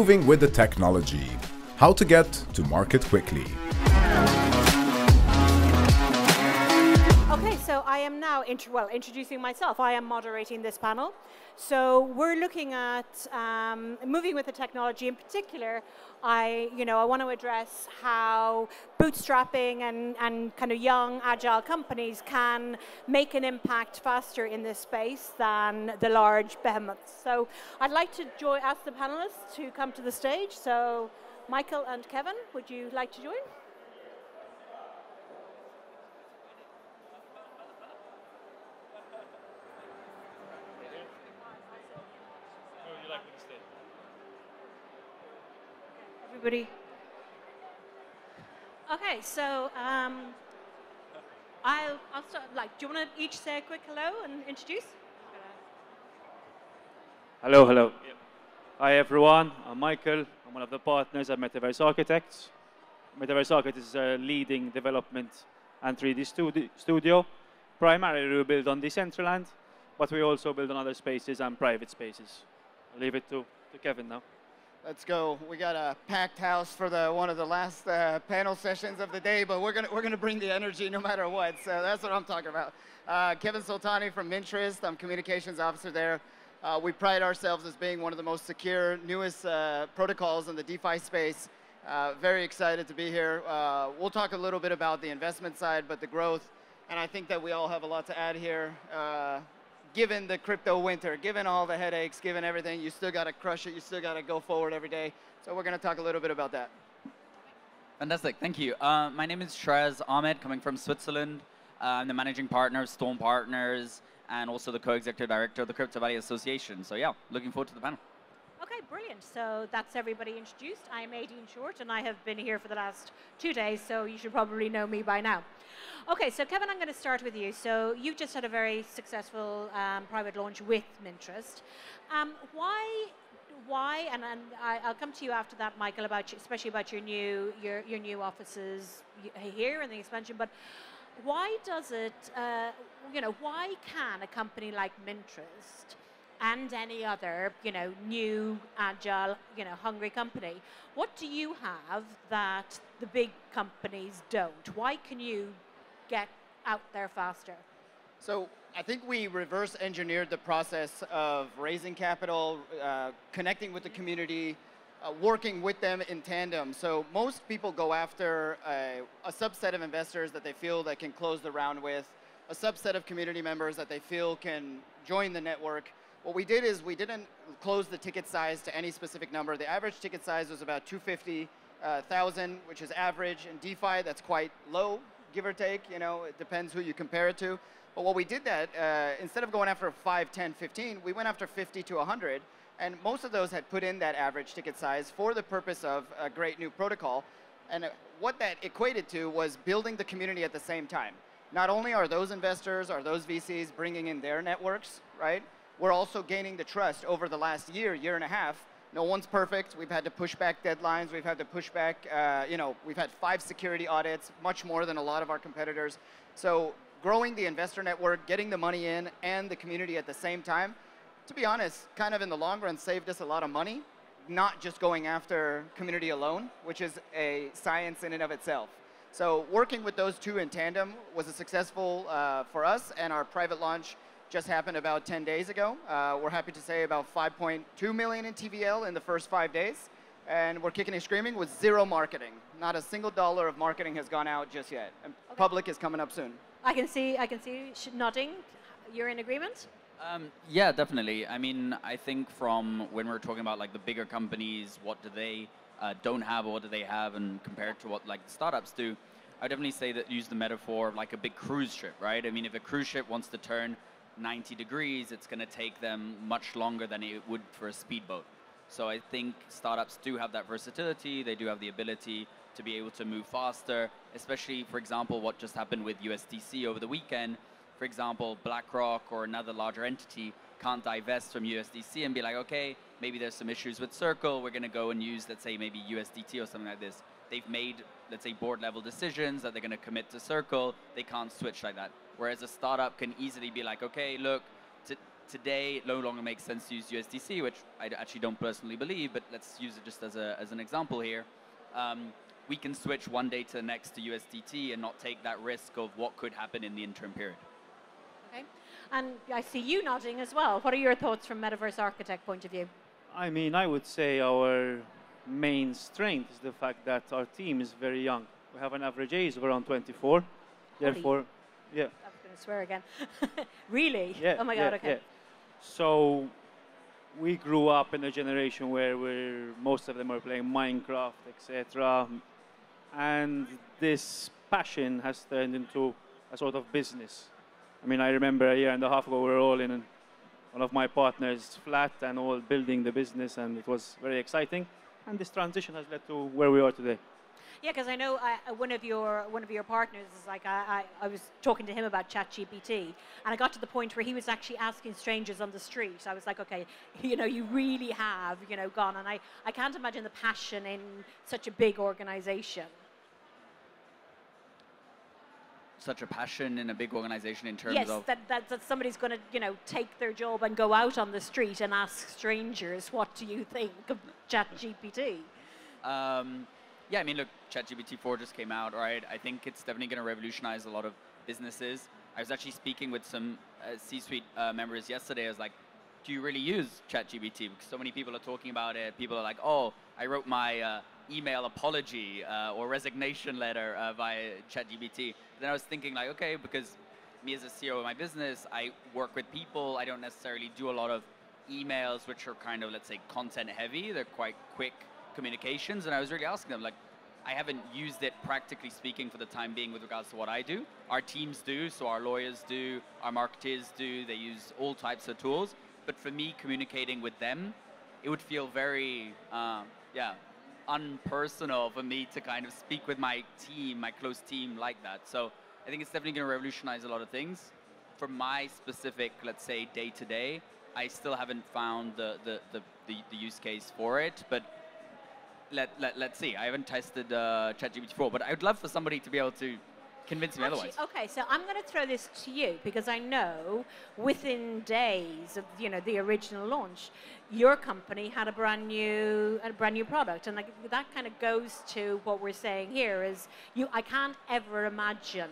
moving with the technology. How to get to market quickly. Okay, so I am now, well, introducing myself. I am moderating this panel. So we're looking at um, moving with the technology. In particular, I, you know, I want to address how bootstrapping and, and kind of young, agile companies can make an impact faster in this space than the large behemoths. So I'd like to join, ask the panelists to come to the stage. So Michael and Kevin, would you like to join? Everybody. Okay, so um, I'll, I'll start, like, do you want to each say a quick hello and introduce? Hello, hello. Hi, everyone. I'm Michael. I'm one of the partners at Metaverse Architects. Metaverse Architects is a leading development and 3D studi studio. Primarily, we build on Decentraland, but we also build on other spaces and private spaces. I'll leave it to, to Kevin now. Let's go. We got a packed house for the one of the last uh, panel sessions of the day, but we're gonna we're gonna bring the energy no matter what. So that's what I'm talking about. Uh, Kevin Soltani from Mintrist. I'm communications officer there. Uh, we pride ourselves as being one of the most secure, newest uh, protocols in the DeFi space. Uh, very excited to be here. Uh, we'll talk a little bit about the investment side, but the growth, and I think that we all have a lot to add here given the crypto winter, given all the headaches, given everything, you still got to crush it. You still got to go forward every day. So we're going to talk a little bit about that. Fantastic. Thank you. Uh, my name is Sheraz Ahmed, coming from Switzerland. Uh, I'm the managing partner of Storm Partners and also the co-executive director of the Crypto Valley Association. So yeah, looking forward to the panel. Brilliant. So that's everybody introduced. I'm Aideen Shortt, and I have been here for the last two days, so you should probably know me by now. Okay, so Kevin, I'm going to start with you. So you've just had a very successful um, private launch with Mintrist. Um, why, why, and, and I, will come to you after that, Michael, about especially about your new your your new offices here and the expansion. But why does it, uh, you know, why can a company like Mintrist and any other, you know, new, agile, you know, hungry company. What do you have that the big companies don't? Why can you get out there faster? So I think we reverse engineered the process of raising capital, uh, connecting with the community, uh, working with them in tandem. So most people go after a, a, subset of investors that they feel that can close the round with, a subset of community members that they feel can join the network, what we did is we didn't close the ticket size to any specific number. The average ticket size was about 250,000, uh, which is average. In DeFi, that's quite low, give or take. You know, it depends who you compare it to. But what we did that, uh, instead of going after 5, 10, 15, we went after 50 to 100. And most of those had put in that average ticket size for the purpose of a great new protocol. And uh, what that equated to was building the community at the same time. Not only are those investors, are those VCs bringing in their networks, right? We're also gaining the trust over the last year, year and a half. No one's perfect. We've had to push back deadlines. We've had to push back, uh, you know, we've had five security audits, much more than a lot of our competitors. So growing the investor network, getting the money in, and the community at the same time, to be honest, kind of in the long run saved us a lot of money, not just going after community alone, which is a science in and of itself. So working with those two in tandem was a successful uh, for us, and our private launch just happened about 10 days ago. Uh, we're happy to say about 5.2 million in TVL in the first five days. And we're kicking and screaming with zero marketing. Not a single dollar of marketing has gone out just yet. And okay. public is coming up soon. I can see, I can see nodding. You're in agreement? Um, yeah, definitely. I mean, I think from when we're talking about like the bigger companies, what do they uh, don't have or what do they have and compared to what like the startups do, I would definitely say that use the metaphor of like a big cruise ship, right? I mean, if a cruise ship wants to turn 90 degrees, it's going to take them much longer than it would for a speedboat. So I think startups do have that versatility. They do have the ability to be able to move faster, especially, for example, what just happened with USDC over the weekend. For example, BlackRock or another larger entity can't divest from USDC and be like, okay, maybe there's some issues with Circle. We're going to go and use, let's say, maybe USDT or something like this. They've made, let's say, board level decisions that they're going to commit to Circle. They can't switch like that. Whereas a startup can easily be like, okay, look, today it no longer makes sense to use USDC, which I actually don't personally believe, but let's use it just as, a, as an example here. Um, we can switch one day to the next to USDT and not take that risk of what could happen in the interim period. Okay. And I see you nodding as well. What are your thoughts from Metaverse Architect point of view? I mean, I would say our main strength is the fact that our team is very young. We have an average age of around 24. Therefore, yeah. I going to swear again. really? Yeah. Oh my yeah, God. Okay. yeah. So we grew up in a generation where we're, most of them were playing Minecraft, etc. And this passion has turned into a sort of business. I mean, I remember a year and a half ago, we were all in one of my partners' flat and all building the business, and it was very exciting. And this transition has led to where we are today. Yeah, because I know uh, one of your one of your partners is like I, I, I was talking to him about ChatGPT, and I got to the point where he was actually asking strangers on the street. I was like, okay, you know, you really have you know gone, and I, I can't imagine the passion in such a big organization. Such a passion in a big organization in terms yes, of that, that, that somebody's going to you know take their job and go out on the street and ask strangers, what do you think of ChatGPT? Um, yeah, I mean, look, ChatGPT 4 just came out, right? I think it's definitely going to revolutionize a lot of businesses. I was actually speaking with some uh, C-suite uh, members yesterday. I was like, do you really use ChatGPT? Because so many people are talking about it. People are like, oh, I wrote my uh, email apology uh, or resignation letter uh, via ChatGPT. Then I was thinking like, okay, because me as a CEO of my business, I work with people. I don't necessarily do a lot of emails, which are kind of, let's say, content heavy. They're quite quick communications. And I was really asking them, like, I haven't used it practically speaking for the time being with regards to what I do. Our teams do, so our lawyers do, our marketers do, they use all types of tools. But for me, communicating with them, it would feel very, um, yeah, unpersonal for me to kind of speak with my team, my close team like that. So I think it's definitely going to revolutionize a lot of things. For my specific, let's say, day to day, I still haven't found the, the, the, the, the use case for it, but let, let, let's see. I haven't tested uh, ChatGPT 4, but I would love for somebody to be able to convince me Actually, otherwise. Okay, so I'm going to throw this to you because I know within days of you know the original launch, your company had a brand new a brand new product, and like that kind of goes to what we're saying here is you. I can't ever imagine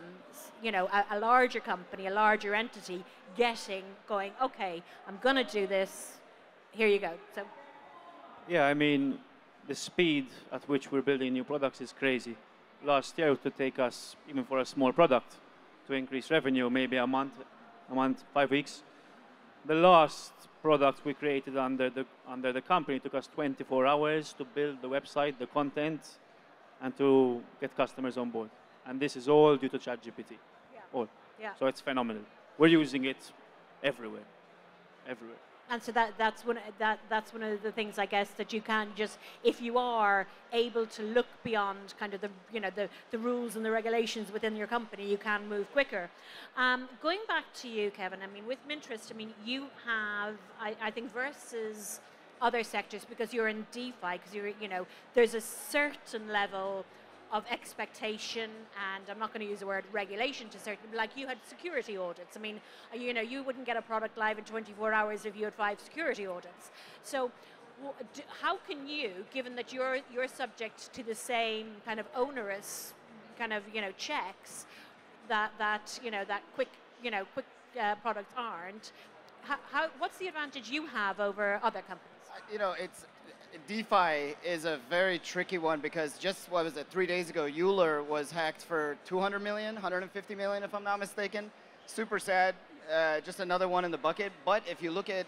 you know a, a larger company, a larger entity getting going. Okay, I'm going to do this. Here you go. So Yeah, I mean, the speed at which we're building new products is crazy. Last year, it would take us, even for a small product, to increase revenue, maybe a month, a month, five weeks. The last product we created under the, under the company took us 24 hours to build the website, the content, and to get customers on board. And this is all due to ChatGPT. Yeah. All. yeah. So it's phenomenal. We're using it everywhere. Everywhere. And so that, that's, one, that, that's one of the things, I guess, that you can just, if you are able to look beyond kind of the, you know, the, the rules and the regulations within your company, you can move quicker. Um, going back to you, Kevin, I mean, with Mintrust, I mean, you have, I, I think, versus other sectors, because you're in DeFi, because you're, you know, there's a certain level of expectation, and I'm not going to use the word regulation to certain, like you had security audits. I mean, you know, you wouldn't get a product live in 24 hours if you had five security audits. So, how can you, given that you're you're subject to the same kind of onerous kind of you know checks that that you know that quick you know quick uh, products aren't, how, how what's the advantage you have over other companies? You know, it's DeFi is a very tricky one because just what was it three days ago, Euler was hacked for 200 million, 150 million, if I'm not mistaken. Super sad. Uh, just another one in the bucket. But if you look at,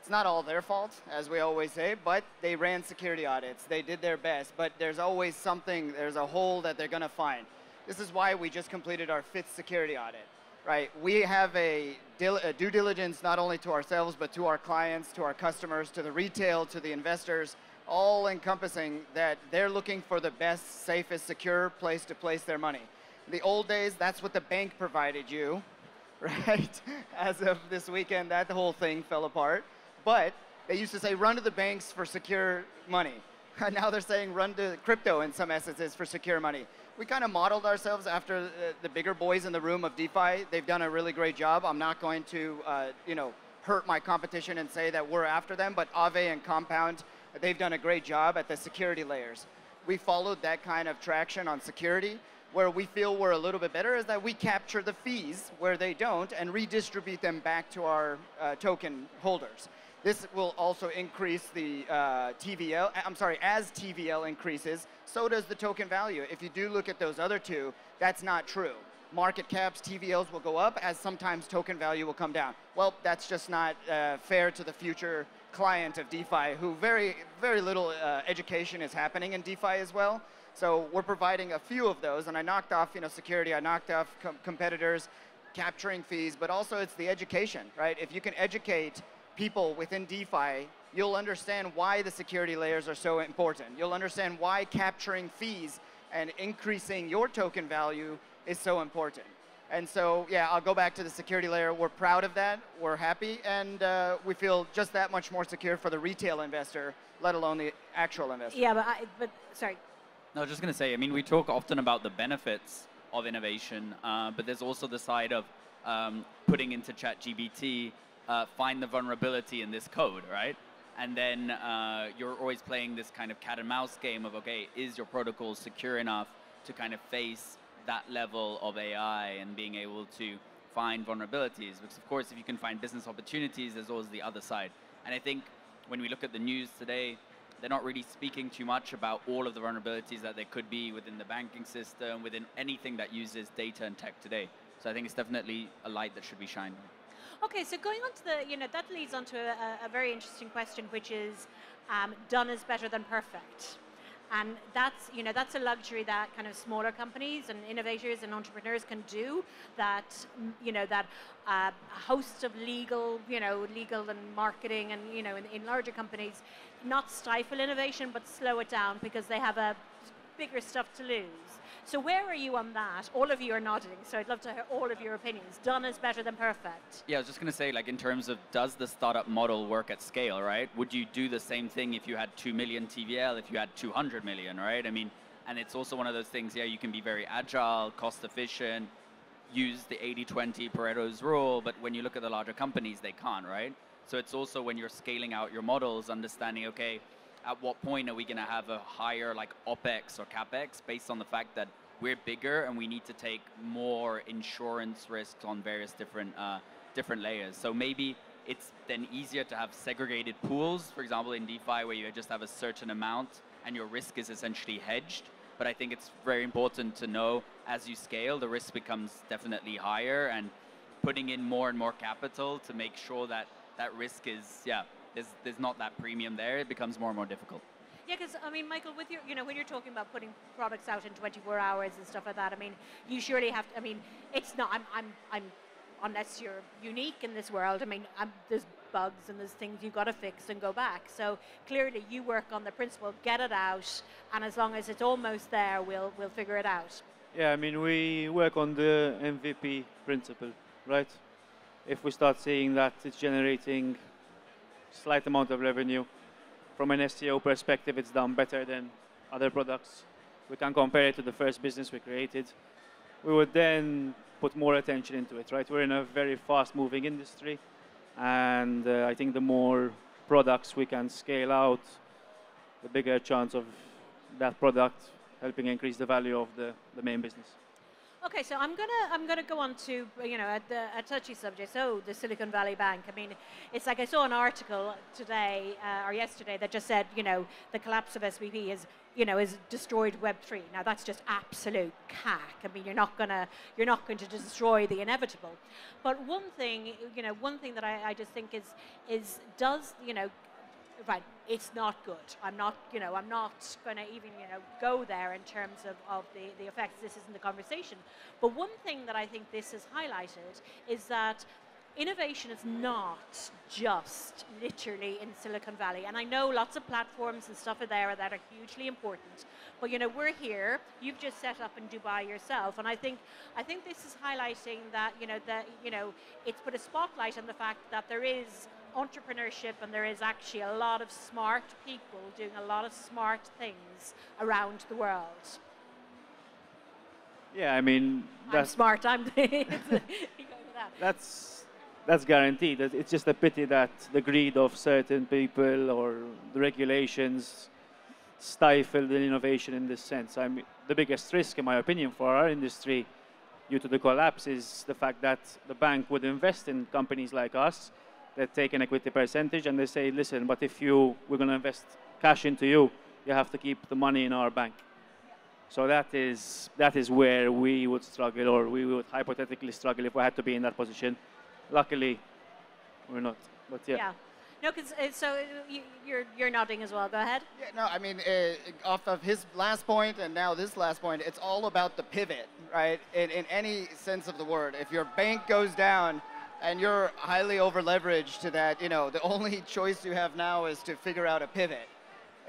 it's not all their fault, as we always say. But they ran security audits. They did their best. But there's always something. There's a hole that they're going to find. This is why we just completed our fifth security audit. Right, we have a, a due diligence not only to ourselves, but to our clients, to our customers, to the retail, to the investors, all encompassing that they're looking for the best, safest, secure place to place their money. In the old days, that's what the bank provided you, right? As of this weekend, that whole thing fell apart. But they used to say, run to the banks for secure money. And now they're saying, run to crypto in some essences for secure money. We kind of modeled ourselves after the, the, bigger boys in the room of DeFi. They've done a really great job. I'm not going to, uh, you know, hurt my competition and say that we're after them, but Aave and Compound, they've done a great job at the security layers. We followed that kind of traction on security. Where we feel we're a little bit better is that we capture the fees where they don't and redistribute them back to our uh, token holders. This will also increase the uh, TVL. I'm sorry, as TVL increases, so does the token value. If you do look at those other two, that's not true market caps, TVLs will go up as sometimes token value will come down. Well, that's just not uh, fair to the future client of DeFi who very, very little uh, education is happening in DeFi as well. So we're providing a few of those and I knocked off you know, security, I knocked off com competitors, capturing fees, but also it's the education, right? If you can educate people within DeFi, you'll understand why the security layers are so important. You'll understand why capturing fees and increasing your token value is so important. And so, yeah, I'll go back to the security layer. We're proud of that. We're happy. And uh, we feel just that much more secure for the retail investor, let alone the actual investor. Yeah, but, I, but sorry. No, I was just going to say, I mean, we talk often about the benefits of innovation, uh, but there's also the side of um, putting into ChatGPT, uh, find the vulnerability in this code, right? And then uh, you're always playing this kind of cat and mouse game of, okay, is your protocol secure enough to kind of face that level of AI and being able to find vulnerabilities. Because of course, if you can find business opportunities, there's always the other side. And I think when we look at the news today, they're not really speaking too much about all of the vulnerabilities that there could be within the banking system, within anything that uses data and tech today. So I think it's definitely a light that should be shined. Okay, so going on to the, you know, that leads on to a, a very interesting question, which is um, done is better than perfect. And that's, you know, that's a luxury that kind of smaller companies and innovators and entrepreneurs can do that, you know, that uh, hosts of legal, you know, legal and marketing and, you know, in, in larger companies not stifle innovation but slow it down because they have a bigger stuff to lose. So where are you on that? All of you are nodding, so I'd love to hear all of your opinions. Done is better than perfect. Yeah, I was just going to say, like in terms of does the startup model work at scale, right? Would you do the same thing if you had 2 million TVL, if you had 200 million, right? I mean, and it's also one of those things, yeah, you can be very agile, cost efficient, use the 80-20 Pareto's rule, but when you look at the larger companies, they can't, right? So it's also when you're scaling out your models, understanding, okay, at what point are we going to have a higher like OPEX or CAPEX based on the fact that we're bigger and we need to take more insurance risks on various different, uh, different layers. So maybe it's then easier to have segregated pools, for example, in DeFi where you just have a certain amount and your risk is essentially hedged. But I think it's very important to know as you scale, the risk becomes definitely higher and putting in more and more capital to make sure that that risk is, yeah, there's, there's not that premium there, it becomes more and more difficult. Yeah, because I mean, Michael, with your, you know, when you're talking about putting products out in 24 hours and stuff like that, I mean, you surely have to. I mean, it's not. I'm, I'm, I'm. Unless you're unique in this world, I mean, I'm, there's bugs and there's things you've got to fix and go back. So clearly, you work on the principle, get it out, and as long as it's almost there, we'll we'll figure it out. Yeah, I mean, we work on the MVP principle, right? If we start seeing that it's generating slight amount of revenue. From an SEO perspective, it's done better than other products. We can compare it to the first business we created. We would then put more attention into it, right? We're in a very fast-moving industry, and uh, I think the more products we can scale out, the bigger chance of that product helping increase the value of the, the main business. Okay, so I'm gonna I'm gonna go on to you know a, a, touchy subject. So the Silicon Valley Bank. I mean, it's like I saw an article today uh, or yesterday that just said you know the collapse of SVB is you know is destroyed Web three. Now that's just absolute cack. I mean, you're not gonna you're not going to destroy the inevitable. But one thing you know one thing that I, I just think is is does you know right, it's not good. I'm not, you know, I'm not going to even, you know, go there in terms of, of the, the effects. This isn't the conversation. But one thing that I think this has highlighted is that innovation is not just literally in Silicon Valley. And I know lots of platforms and stuff are there that are hugely important. But you know, we're here. You've just set up in Dubai yourself, and I think I think this is highlighting that you know that you know it's put a spotlight on the fact that there is entrepreneurship and there is actually a lot of smart people doing a lot of smart things around the world. Yeah, I mean, that's I'm smart. I'm. that. That's that's guaranteed. It's just a pity that the greed of certain people or the regulations stifle the innovation in this sense. I mean, the biggest risk, in my opinion, for our industry due to the collapse is the fact that the bank would invest in companies like us that take an equity percentage and they say, listen, but if you, we're going to invest cash into you, you have to keep the money in our bank. So that is, that is where we would struggle or we would hypothetically struggle if we had to be in that position. Luckily, we're not, but yeah. yeah. No, because uh, so uh, you, you're you're nodding as well. Go ahead. Yeah, no, I mean, uh, off of his last point and now this last point, it's all about the pivot, right? In, in any sense of the word. If your bank goes down and you're highly over leveraged to that, you know, the only choice you have now is to figure out a pivot.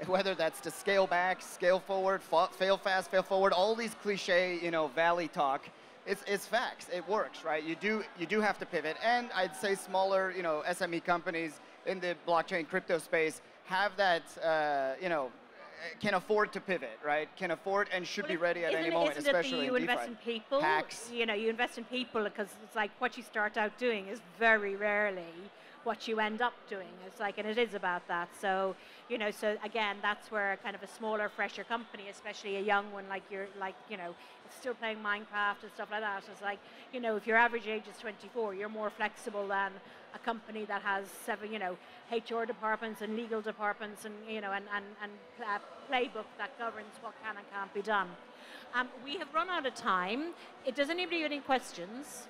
Whether that's to scale back, scale forward, fail fast, fail forward, all these cliche, you know, valley talk it's, it's facts. It works, right? You do, you do have to pivot. And I'd say smaller, you know, SME companies in the blockchain crypto space have that, uh, you know, can afford to pivot, right? Can afford and should well, be ready at any moment, especially you in invest in people. Hacks. You know, you invest in people because it's like what you start out doing is very rarely what you end up doing. It's like, and it is about that. So, you know, so again, that's where kind of a smaller, fresher company, especially a young one like you're, like you know, still playing Minecraft and stuff like that. It's like, you know, if your average age is 24, you're more flexible than a company that has seven, you know, HR departments and legal departments and, you know, and, and, and a playbook that governs what can and can't be done. Um, we have run out of time. It, does anybody have any questions?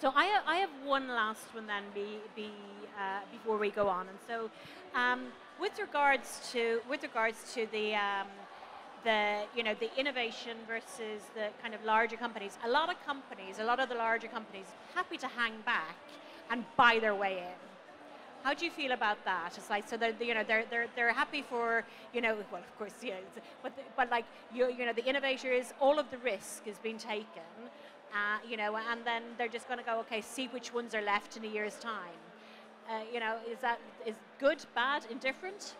So I, I have one last one then be, be, uh, before we go on. And so um, with regards to, with regards to the, um, the, you know, the innovation versus the kind of larger companies. A lot of companies, a lot of the larger companies, happy to hang back and buy their way in. How do you feel about that? It's like so they're you know they're they're they're happy for you know well of course yeah but the, but like you you know the innovator is all of the risk is being taken uh, you know and then they're just going to go okay see which ones are left in a year's time uh, you know is that is good bad indifferent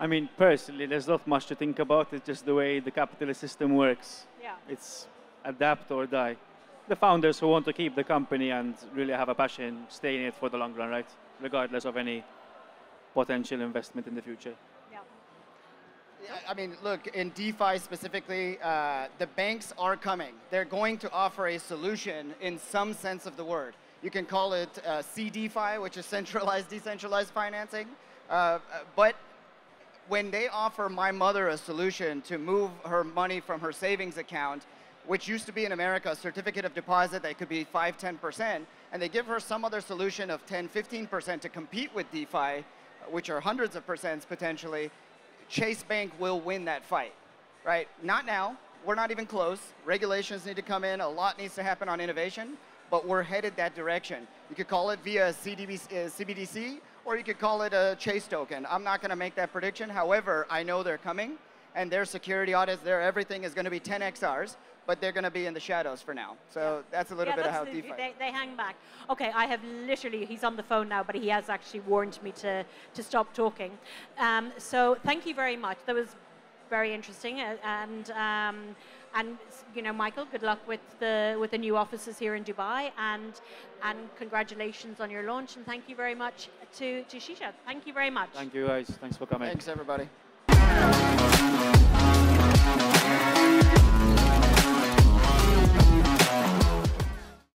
I mean, personally, there's not much to think about. It's just the way the capitalist system works. Yeah. It's adapt or die. The founders who want to keep the company and really have a passion stay in it for the long run, right? Regardless of any potential investment in the future. Yeah. I mean, look, in DeFi specifically, uh, the banks are coming. They're going to offer a solution in some sense of the word. You can call it uh, CDFI, which is centralized decentralized financing. Uh, uh but when they offer my mother a solution to move her money from her savings account, which used to be in America a certificate of deposit that could be 5, 10%, and they give her some other solution of 10, 15% to compete with DeFi, which are hundreds of percents potentially, Chase Bank will win that fight, right? Not now. We're not even close. Regulations need to come in. A lot needs to happen on innovation, but we're headed that direction. You could call it via CDB, uh, CBDC, or you could call it a chase token. I'm not going to make that prediction. However, I know they're coming, and their security audits, their everything is going to be 10x ours, but they're going to be in the shadows for now. So yeah. that's a little yeah, bit of how DeFi. They, they hang back. Okay, I have literally, he's on the phone now, but he has actually warned me to, to stop talking. Um, so thank you very much. That was very interesting. Uh, and um, and you know, Michael, good luck with the with the new offices here in Dubai, and and congratulations on your launch, and thank you very much to to Shisha. Thank you very much. Thank you guys. Thanks for coming. Thanks everybody.